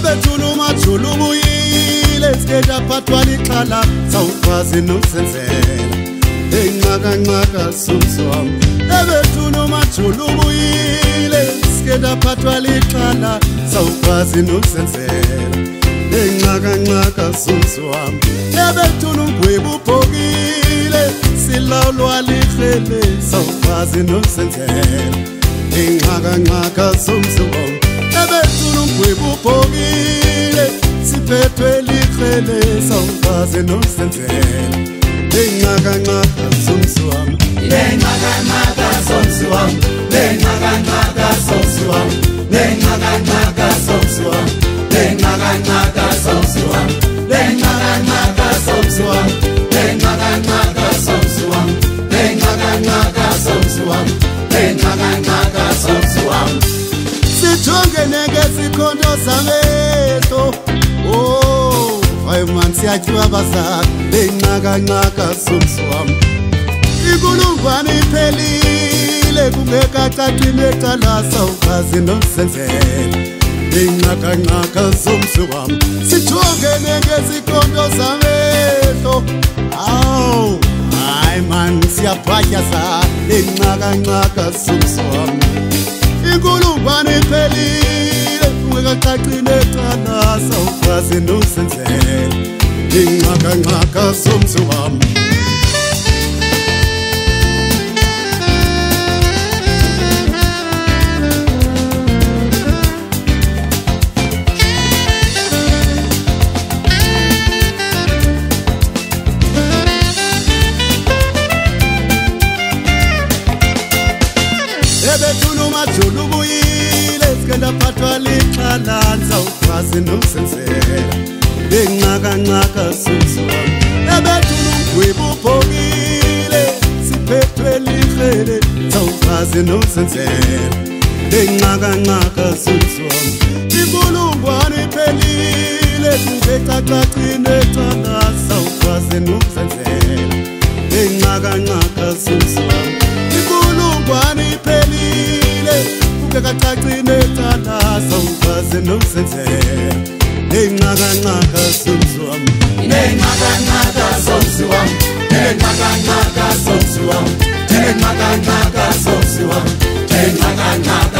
abethula umathula ubuyile esiketi aphathwa lixhala sawukwazi nokusenzela. Eyinxakanxaka somzwami ebethula umathula ubuyile esiketi aphathwa lixhala sawukwazi nokusenzela. Eyinxakanxaka somzwami ebethula umgwebu uphokile. Silawulwa likrele sawukwazi nokusenzela. Eyinxakanxaka somzwami ebetulu kwibupokile siphethwe likrele sawukaze nomsenzele lenxakanxaka somsi wam lenxakanxaka somsi wam lenxakanxaka somsi wam lenxakanxaka somsi wam lenxakanxaka somsi wam lenxakanxaka somsi wam lenxakanxaka somsi wam lenxakanxaka somsi wam lenxakanxaka somsi wam sijongene ngezikhonto zamehlo o oh, hayi mani siyatyiwa bazali beyinxakanxaka zomzi wam inkulungwane iphelile kungekacacini etalasa ukazi nozenzela beyinxakanxaka zomzi wam sijongene ngezikhonto zamehlo awu hayi mani siyabhatyaza beyinxakanxaka zomzi wam ngacacile cala sawufazi nduzenzele inxakanxaka somzi wami. kunumajulu buyile sike ndaphathwa lixhalanza uphasi nomsenzela benxakanxaka suzwa ebethula umdwebu uphokile siphethwe likrele zawuchaze nomsenzela benxakanxaka suzwa ibulungwane iphelile sindecacacine cakala akacacile ecala sawukaze nolusenzela neyinqakanqaka somzi wam neyinqakanqaka somzi wam neyinqakanqaka somzi wam neyinqakanqaka somzi wam neyinqakanqaka